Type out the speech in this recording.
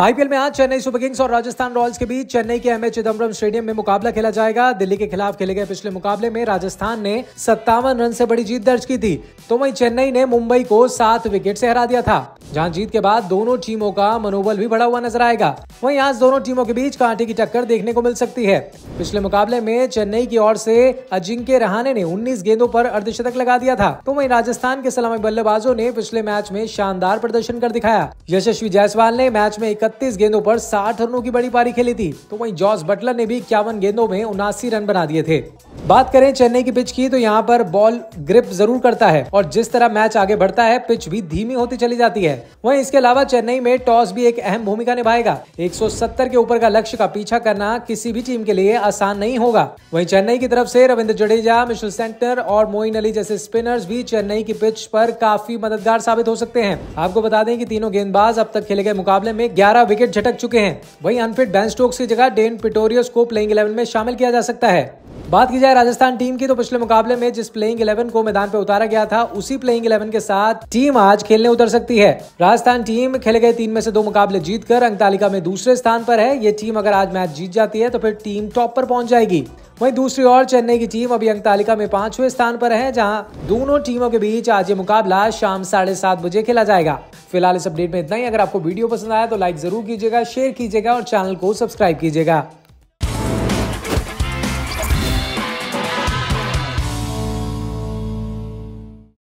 IPL में आज Chennai super Kings और राजस्थान रॉयल्स के बीच चेन्नई के एमए चिदम्बरम स्टेडियम में मुकाबला खेला जाएगा। दिल्ली के खिलाफ खेले गए पिछले मुकाबले में राजस्थान ने सत्तावन रन से बड़ी जीत दर्ज की थी। तो वहीं चेन्नई ने मुंबई को सात विकेट से हरा दिया था। जहाँ जीत के बाद दोनों टीमों का मनोबल भी बढ़ा हुआ नज़र आएगा। वहीं आज दोनों टीमों के बीच कांटे की टक्कर देखने को मिल सकती है। पिछले मुकाबले में चेन्नई की ओर से अजिंक्य रहाने ने 19 गेंदों पर अर्धशतक लगा दिया था। तो वहीं राजस्थान के सलामी बल्लेबाजों ने पिछले मैच में शानदार प्रदर्शन कर दिखाया। यशस्वी जायसवाल ने मैच में इकतीस गेंदों पर साठ रनों की बड़ी पारी खेली थी। तो वही जॉस बटलर ने भी इक्यावन गेंदों में उनासी रन बना दिए थे। बात करें चेन्नई की पिच की तो यहाँ पर बॉल ग्रिप ज़रूर करता है और जिस तरह मैच आगे बढ़ता है, पिच भी धीमी होती चली जाती है। वहीं इसके अलावा चेन्नई में टॉस भी एक अहम भूमिका निभाएगा। 170 के ऊपर का लक्ष्य का पीछा करना किसी भी टीम के लिए आसान नहीं होगा। वहीं चेन्नई की तरफ़ से रविंद्र जडेजा, मिशेल सेंटर और मोइन अली जैसे स्पिनर्स भी चेन्नई की पिच पर काफ़ी मददगार साबित हो सकते हैं। आपको बता दें कि तीनों गेंदबाज अब तक खेले गए मुकाबले में ग्यारह विकेट झटक चुके हैं। वहीं अनफिट बैन स्टोक्स की जगह डेन पिटोरियस को प्लेइंग इलेवन में शामिल किया जा सकता है। बात की जाए राजस्थान टीम की तो पिछले मुकाबले में जिस प्लेइंग 11 को मैदान पर उतारा गया था, उसी प्लेइंग 11 के साथ टीम आज खेलने उतर सकती है। राजस्थान टीम खेले गए तीन में से दो मुकाबले जीतकर अंक तालिका में दूसरे स्थान पर है। ये टीम अगर आज मैच जीत जाती है तो फिर टीम टॉप पर पहुँच जाएगी। वहीं दूसरी ओर चेन्नई की टीम अभी अंक तालिका में पाँचवें स्थान पर है, जहाँ दोनों टीमों के बीच आज ये मुकाबला शाम साढ़े सात बजे खेला जाएगा। फ़िलहाल इस अपडेट में इतना ही। अगर आपको वीडियो पसंद आया तो लाइक ज़रूर कीजिएगा शेयर कीजिएगा और चैनल को सब्सक्राइब कीजिएगा।